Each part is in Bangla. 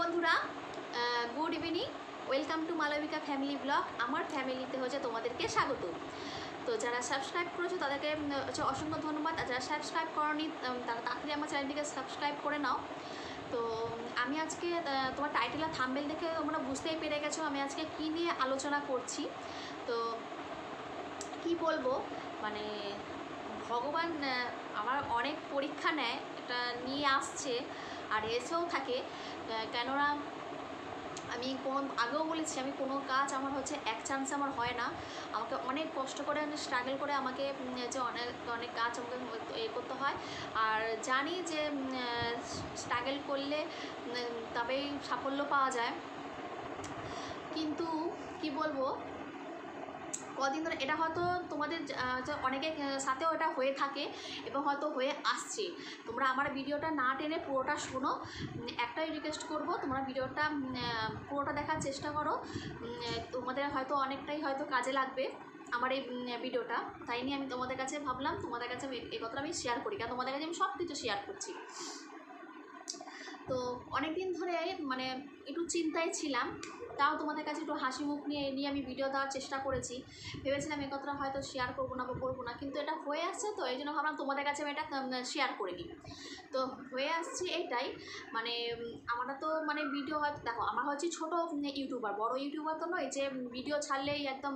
বন্ধুরা good evening welcome to Malabika family blog আমার ফ্যামিলিতে হচ্ছে তোমাদেরকে স্বাগত। তো যারা সাবস্ক্রাইব করেছ, তাদেরকে হচ্ছে অসংখ্য ধন্যবাদ। আর যারা সাবস্ক্রাইব করনি তারা তাড়াতাড়ি আমার চ্যানেলটিকে সাবস্ক্রাইব করে নাও। তো আমি আজকে তোমার টাইটেল আর থাম্বেল দেখে তোমরা বুঝতেই পেরে গেছো আমি আজকে কী নিয়ে আলোচনা করছি। তো, কি বলব? মানে ভগবান আমার অনেক পরীক্ষা নেয়, এটা নিয়ে আসছে। আর এসেও থাকে কেননা আমি কোনো, আগেও বলেছি আমি কোনো কাজ আমার হচ্ছে এক চান্স আমার হয় না। আমাকে অনেক কষ্ট করে স্ট্রাগল করে আমাকে যে অনেক অনেক কাজ আমাকে এ করতে হয়। আর জানি যে স্ট্রাগল করলে তবেই সাফল্য পাওয়া যায়। কিন্তু কি বলব? কদিন ধরে এটা হয়তো তোমাদের অনেকের সাথেও এটা হয়ে থাকে এবং হয়তো হয়ে আসছে। তোমরা আমার ভিডিওটা না টেনে পুরোটা শোনো। একটাই রিকোয়েস্ট করব, তোমরা ভিডিওটা পুরোটা দেখার চেষ্টা করো। তোমাদের হয়তো অনেকটাই হয়তো কাজে লাগবে আমার এই ভিডিওটা। তাই নিয়ে আমি তোমাদের কাছে ভাবলাম, তোমাদের কাছে এই কথাটা আমি শেয়ার করি। কারণ তোমাদের কাছে আমি সব কিছু শেয়ার করছি। তো অনেক দিন ধরে মানে একটু চিন্তায় ছিলাম, তাও তোমাদের কাছে একটু হাসি মুখ নিয়ে নিয়ে আমি ভিডিও দেওয়ার চেষ্টা করেছি। ভেবেছিলাম এই কথাটা হয়তো শেয়ার করব না বা করব না, কিন্তু এটা হয়ে আসছে তো, এই জন্য ভাবলাম তোমাদের কাছে আমি এটা শেয়ার করে নিই। তো হয়ে আসছে এটাই মানে আমরা তো মানে ভিডিও হয়তো দেখো আমার হচ্ছে ছোটো ইউটিউবার বড় ইউটিউবার তো নয়, যে ভিডিও ছাড়লেই একদম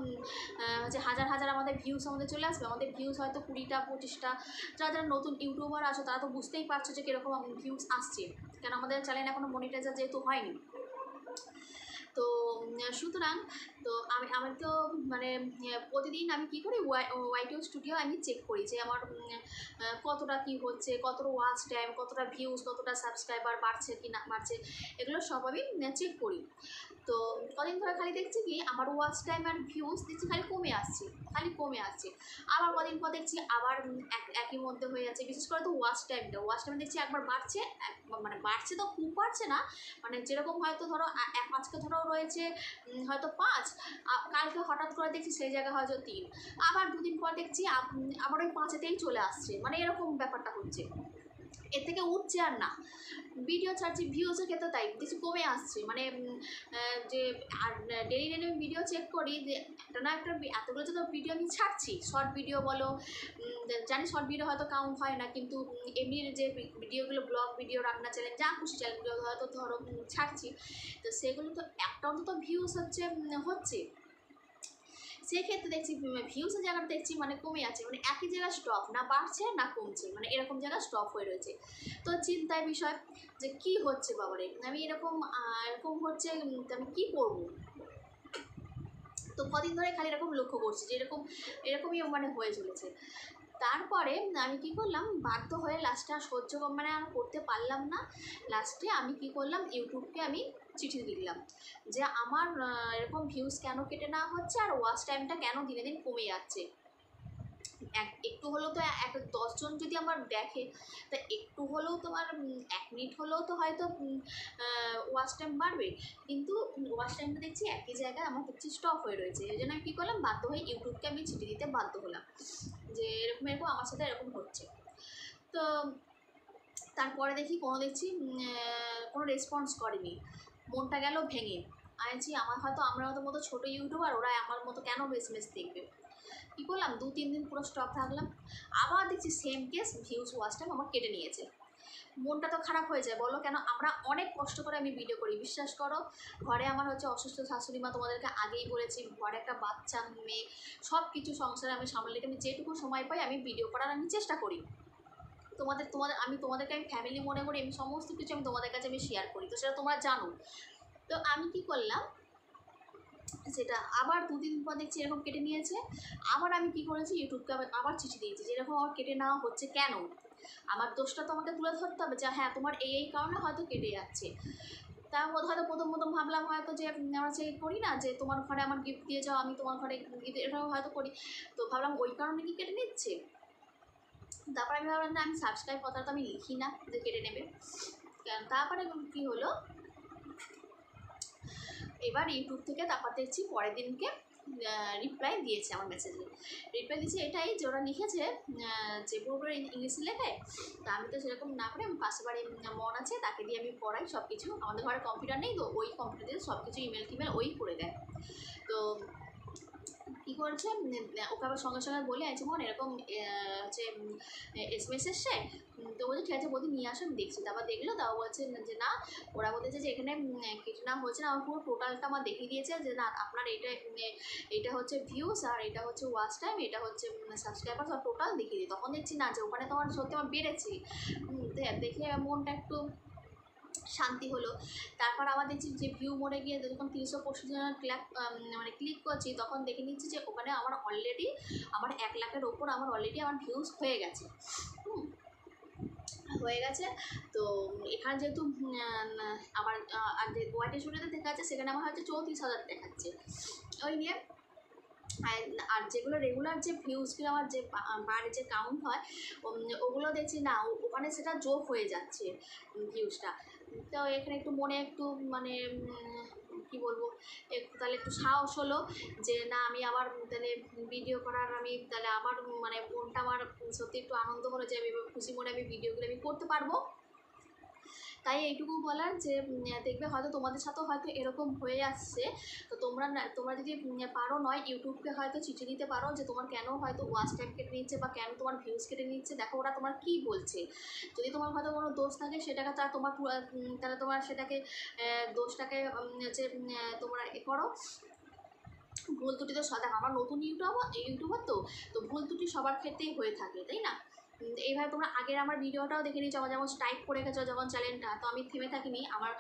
হচ্ছে হাজার হাজার আমাদের ভিউস আমাদের চলে আসবে, আমাদের ভিউস হয়তো কুড়িটা, পঁচিশটা, যারা যারা নতুন ইউটিউবার আছে তারা তো বুঝতেই পারছ যে কীরকম ভিউস আসছে। কেন আমাদের চ্যানেল এখনও মনিটাইজার যেহেতু হয়নি। তো, সুতরাং, তো আমি আমার তো মানে প্রতিদিন আমি কি করি, ওয়াই, ওয়াইটিও স্টুডিও আমি চেক করি যে আমার কতটা কি হচ্ছে, কতটা ওয়াচ টাইম কতটা ভিউজ কতটা সাবস্ক্রাইবার বাড়ছে কি না বাড়ছে, এগুলো সব আমি চেক করি। তো কদিন ধরে খালি দেখছি কি, আমার ওয়াচ টাইম আর ভিউজ দেখছি খালি কমে আসছে, খালি কমে আসছে। আবার কদিন পর দেখছি আবার এক, একই মধ্যে হয়ে যাচ্ছে, বিশেষ করে তো ওয়াচ টাইমটা ওয়াচ টাইম দেখছি একবার বাড়ছে মানে বাড়ছে তো খুব বাড়ছে না মানে যেরকম হয়তো ধরো এক, আজকে ধরো রয়েছে হয়তো পাঁচ কালকে হঠাৎ করে দেখছি সেই জায়গায় হয়তো তিন। আবার দুদিন পর দেখছি আবার ওই পাঁচেতেই চলে আসছে মানে এরকম ব্যাপারটা হচ্ছে। এর থেকে উঠছে আর না। ভিডিও ছাড়ছি ভিউজের ক্ষেত্রে তাই কিছু কমে আসছে। মানে যে আর ডেলি ডেলি আমি ভিডিও চেক করি যে একটা না একটা এতগুলো তো ভিডিও আমি ছাড়ছি। শর্ট ভিডিও বলো জানি শর্ট ভিডিও হয়তো কাউন্ট হয় না কিন্তু এমনি যে ভিডিওগুলো ব্লগ ভিডিও রান্না চ্যানেল যা খুশি চ্যানেলগুলো হয়তো ধরো ছাড়ছি। তো সেগুলো তো একটা অন্তত ভিউজ হচ্ছে উম, সেক্ষেত্রে দেখছি ভিউসের জায়গাটা দেখছি মানে কমে আছে মানে একই জায়গায় স্টপ না বাড়ছে না কমছে মানে এরকম জায়গায় স্টপ হয়ে রয়েছে। তো চিন্তায় বিষয় যে কি হচ্ছে বাবারে? আমি এরকম এরকম হচ্ছে আমি কী করব? তো কদিন ধরে খালি এরকম লক্ষ্য করছি যে এরকম, এরকমই মানে হয়ে চলেছে। তারপরে আমি কি করলাম, বাধ্য হয়ে লাস্টে আর সহ্য মানে আর করতে পারলাম না। লাস্টে আমি কি করলাম ইউটিউবকে আমি চিঠি দিলাম। যে আমার এরকম ভিউজ কেন কেটে নেওয়া হচ্ছে আর ওয়াচ টাইমটা কেন দিনে দিন কমে যাচ্ছে? এক, একটু হলেও তো এক দশজন যদি আমার দেখে, তা একটু হলেও তোমার এক মিনিট হলেও তো হয়তো ওয়াচ টাইম বাড়বে। কিন্তু ওয়াচ টাইমটা দেখছি একই জায়গায় আমার দেখছি স্টপ হয়ে রয়েছে। এই জন্য আমি কী করলাম, বাধ্য হয়ে ইউটিউবকে আমি চিঠি দিতে বাধ্য হলাম। এরকম, আমার সাথে এরকম হচ্ছে। তো তারপরে দেখি কোনো দেখছি কোনো রেসপন্স করেনি। মনটা গেল ভেঙে। আছি আমার হয়তো আমরা হয়তো মতো ছোটো ইউটিউবার ওরা আমার মতো কেন বেশ মেস দেখবে? কী করলাম দু তিন দিন পুরো স্টপ থাকলাম। আবার দেখছি same case views watch time আমার কেটে নিয়েছে। মনটা তো খারাপ হয়ে যায়। বলো কেন? আমরা অনেক কষ্ট করে আমি ভিডিও করি। বিশ্বাস করো, ঘরে আমার হচ্ছে অসুস্থ শাশুড়ি মা তোমাদেরকে আগেই বলেছি, ঘরে একটা বাচ্চা, মেয়ে সব কিছু সংসারে আমি সামলে আমি যেটুকু সময় পাই আমি ভিডিও করার আমি চেষ্টা করি। তোমাদের তোমাদের, আমি তোমাদেরকে, আমি ফ্যামিলি মনে করি, আমি সমস্ত কিছু আমি তোমাদের কাছে আমি শেয়ার করি। তো সেটা তোমরা জানো। তো আমি কি করলাম? সেটা আবার দুদিন পর দেখছি এরকম কেটে নিয়েছে। আবার আমি কি করেছি? ইউটিউবকে আবার চিঠি দিয়েছি। যে এরকম আমার কেটে নেওয়া হচ্ছে কেন? আমার দোষটা তো আমাকে তুলে ধরতে হবে যে হ্যাঁ তোমার এই এই কারণে হয়তো কেটে যাচ্ছে। তার মধ্যে হয়তো প্রথম প্রথম ভাবলাম হয়তো যে আমরা সেই করি না যে, তোমার ঘরে আমার গিফট দিয়ে যাও, আমি তোমার ঘরে গিফট এটাও হয়তো করি। তো ভাবলাম ওই কারণে কি কেটে নিচ্ছে? তারপর আমি ভাবলাম, না, আমি সাবস্ক্রাইব কথা তো আমি লিখি না যে কেটে নেবে। তারপরে কী হলো? এবার ইউটিউব থেকে তারপর দেখছি পরের দিনকে রিপ্লাই দিয়েছে আমার মেসেজে রিপ্লাই দিয়েছে এটাই যে ওরা লিখেছে যে পুরোপুরি ইংলিশে লেখে তা আমি তো সেরকম না করে আমি পাশে বাড়ি মন আছে, তাকে দিয়ে আমি পড়াই সব কিছু আমাদের ঘরে কম্পিউটার নেই, তো ওই কম্পিউটার দিয়ে সব কিছু ইমেল টিমেল ওই করে দেয়। তো কী করেছে? উম, ওকে আবার সঙ্গে সঙ্গে বলে আছে মন এরকম হচ্ছে এস এম এস এসছে তো বলছে ঠিক আছে বলতে নিয়ে আসো আমি দেখছি। তারপর দেখল তাও বলছে যে না। ওরা বলতেছে যে এখানে কিছু না হচ্ছে না আমার পুরো টোটালটা আমার দেখিয়ে দিয়েছে যে না আপনার এটা এটা হচ্ছে ভিউস আর এটা হচ্ছে ওয়াচ টাইম এটা হচ্ছে সাবস্ক্রাইবার সব টোটাল দেখিয়ে দিই তখন দেখছি না যে ওখানে তোমার সত্যি আমার বেড়েছে। দেখে মনটা একটু শান্তি হলো। তারপর আবার দেখছি যে ভিউ মোড়ে গিয়ে যখন তিনশো পঁচিশ জনের ক্লাক মানে ক্লিক করছি, তখন দেখে নিচ্ছি যে, ওখানে আমার অলরেডি আমার এক লাখের ওপর আমার অলরেডি আমার ভিউজ হয়ে গেছে। হয়ে গেছে। তো এখানে যেহেতু আমার যে ওয়াইটি স্টুডিওতে দেখাচ্ছে সেখানে আমার হচ্ছে চৌত্রিশ হাজার দেখাচ্ছে। ওই নিয়ে, আর যেগুলো রেগুলার যে ভিউজগুলো আমার যে বারে যে কাউন্ট হয় ওগুলো দেখছি না ওখানে সেটা যোগ হয়ে যাচ্ছে ভিউজটা তো এখানে একটু মনে একটু মানে কি বলব, একটু তাহলে একটু সাহস হলো যে না, আমি আবার তাহলে ভিডিও করার আমি তাহলে আমার মানে মনটা আমার সত্যি একটু আনন্দ হলো যে আমি খুশি মনে আমি ভিডিওগুলো আমি করতে পারব। তাই এইটুকু বলার যে দেখবে হয়তো তোমাদের সাথেও হয়তো এরকম হয়ে আসছে। তো তোমরা তোমরা যদি পারো নয়, ইউটিউবকে হয়তো চিঠি দিতে পারো যে, তোমার কেন হয়তো ওয়াচ টাইম কেটে নিচ্ছে বা কেন তোমার ভিউজ কেটে নিচ্ছে। দেখো ওরা তোমার কী বলছে। যদি তোমার হয়তো কোনো দোষ থাকে, সেটাকে তার তোমার তাহলে তোমার সেটাকে দোষটাকে হচ্ছে তোমরা এ করো। ভুল ত্রুটি তো সদা আমার নতুন ইউটিউবার ইউটিউবার তো তো ভুল ত্রুটি সবার ক্ষেত্রেই হয়ে থাকে, তাই না? এইভাবে তোমরা আগের আমার ভিডিওটাও দেখে নিয়েছো, আমার যেমন টাইপ করে গেছো যখন চ্যানেলটা তো আমি থেমে থাকিনি। আমার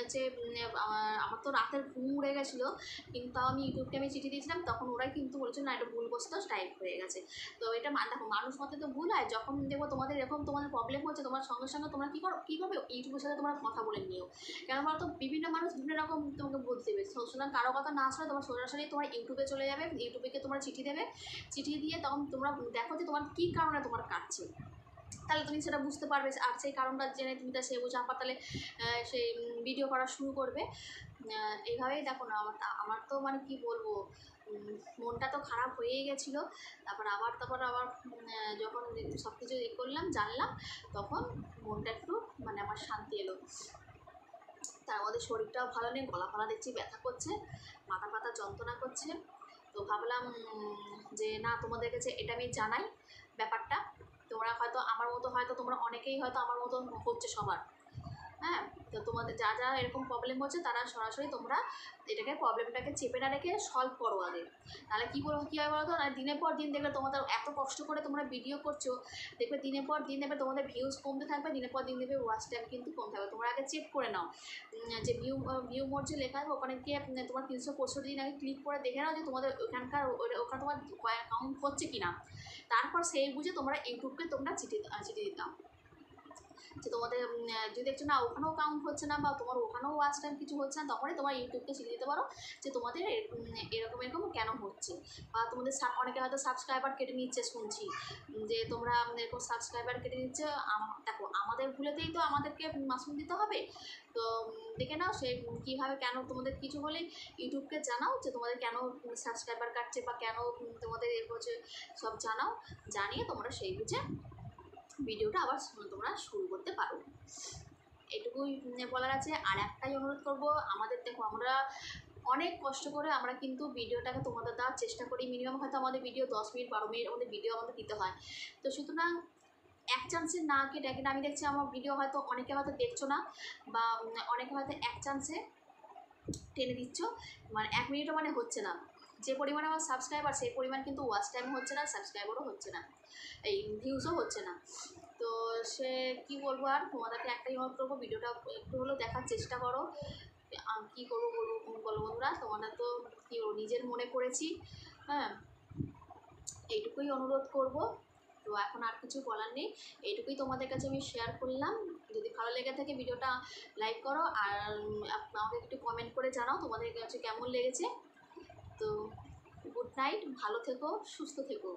হচ্ছে আমার- তো রাতের ঘুম উড়ে গেছিল, কিন্তু তাও আমি ইউটিউবকে আমি চিঠি দিয়েছিলাম, তখন ওরাই কিন্তু বলেছিল, না, এটা ভুল বসতো টাইপ হয়ে গেছে। তো এটা দেখো, মানুষ মতে তো ভুল হয়, যখন দেখব তোমাদের এরকম তোমাদের প্রবলেম হচ্ছে, তোমার সঙ্গে সঙ্গে তোমরা কী করো কী করবে ইউটিউবের সাথে তোমরা কথা বলে নিও? কেন বলতো, বিভিন্ন মানুষ বিভিন্ন রকম তোমাকে বলতে দেবে। তো সুতরাং কারও কথা না আসলে তোমার সরাসরি তোমার ইউটিউবে চলে যাবে ইউটিউবে তোমার চিঠি দেবে। চিঠি দিয়ে তখন তোমরা দেখো যে তোমার কী কারণে তোমার কাটছে তাহলে তুমি সেটা বুঝতে পারবে আর সেই কারণটা জেনে তুমি তা সে বুঝে আবার তাহলে সেই ভিডিও করা শুরু করবে। এইভাবেই দেখো না, আমার আমার তো মানে কি বলব মনটা তো খারাপ হয়েই গেছিল। তারপর আবার তারপর আবার যখন সব কিছু এ করলাম, জানলাম, তখন মনটা একটু মানে আমার শান্তি এলো। তার মধ্যে শরীরটাও ভালো নেই, গলা ফলা দেখছি ব্যথা করছে, মাথা পাতা যন্ত্রণা করছে। তো ভাবলাম যে না, তোমাদের কাছে এটা আমি জানাই ব্যাপারটা। তোমরা হয়তো আমার মতো, হয়তো তোমরা অনেকেই হয়তো আমার মতো হচ্ছে সবার। হ্যাঁ? তো তোমাদের, যা যা এরকম প্রবলেম হচ্ছে, তারা সরাসরি তোমরা এটাকে প্রবলেমটাকে চেপে না রেখে সলভ করো আগে। তাহলে কী বলব, কী হয় বলতো? না, দিনের পর দিন দেখবে তোমাদের এত কষ্ট করে তোমরা ভিডিও করছ, দেখবে দিনের পর দিন দেখবে তোমাদের ভিউজ কমতে থাকবে, দিনের পর দিন দেখবে ওয়াচ টাইম কিন্তু কমতে থাকবে। তোমরা আগে চেক করে নাও। যে ভিউ ভিউ মোড যে লেখা আছে, ওখানে গিয়ে তোমার তিনশো পঁয়ষট্টি দিন আগে ক্লিক করে দেখে নাও যে তোমাদের ওখানকার, ওখানে তোমার অ্যাকাউন্ট হচ্ছে কি না তারপর সেই বুঝে তোমরা ইউটিউবকে তোমরা চিঠি চিঠি দিতাম। যে তোমাদের যদি দেখছ না ওখানেও কাউন্ট হচ্ছে না বা তোমার ওখানেও ওয়াচ টাইম কিছু হচ্ছে না, তখনই তোমার ইউটিউবকে শিখে দিতে পারো যে তোমাদের এরকম এরকম কেন হচ্ছে। বা তোমাদের অনেকে হয়তো সাবস্ক্রাইবার কেটে নিচ্ছে শুনছি যে তোমরা এরকম সাবস্ক্রাইবার কেটে নিচ্ছে দেখো, আমাদের ভুলেতেই তো আমাদেরকে মাসুম দিতে হবে। তো দেখে নাও সে কীভাবে কেন তোমাদের কিছু হলে ইউটিউবকে জানাও যে তোমাদের কেন সাবস্ক্রাইবার কাটছে বা কেন তোমাদের এ হচ্ছে সব জানাও, জানিয়ে তোমরা সেই বুঝে ভিডিওটা আবার তোমরা শুরু করতে পারো। এটুকুই বলার আছে। আর একটাই অনুরোধ করব, আমাদের দেখো, আমরা অনেক কষ্ট করে আমরা কিন্তু ভিডিওটাকে তোমাদের দেওয়ার চেষ্টা করি। মিনিমাম হয়তো আমাদের ভিডিও দশ মিনিট, বারো মিনিট আমাদের ভিডিও আমাদের দিতে হয়। তো সুতরাং এক চান্সে না কেটে কেটে আমি দেখছি আমার ভিডিও হয়তো অনেকে হয়তো দেখছ না বা অনেকে হয়তো এক চান্সে টেনে দিচ্ছ। মানে এক মিনিটও মানে হচ্ছে না। যে পরিমাণে আমার সাবস্ক্রাইবার সেই পরিমাণ কিন্তু ওয়াচ টাইম হচ্ছে না সাবস্ক্রাইবারও হচ্ছে না। এই ভিউজও হচ্ছে না। তো সে কি বলব আর, তোমাদেরকে একটাই অনুরোধ করব, ভিডিওটা একটু হলেও দেখার চেষ্টা করো। কী করব বলব বলো বন্ধুরা, তোমাদের তো কী নিজের মনে করেছি হ্যাঁ? এইটুকুই অনুরোধ করব। তো এখন আর কিছু বলার নেই। এইটুকুই তোমাদের কাছে আমি শেয়ার করলাম। যদি ভালো লেগে থাকে ভিডিওটা লাইক করো। আর আমাকে একটু কমেন্ট করে জানাও, তোমাদের কাছে কেমন লেগেছে। তো গুড নাইট ভালো থেকো সুস্থ থেকো।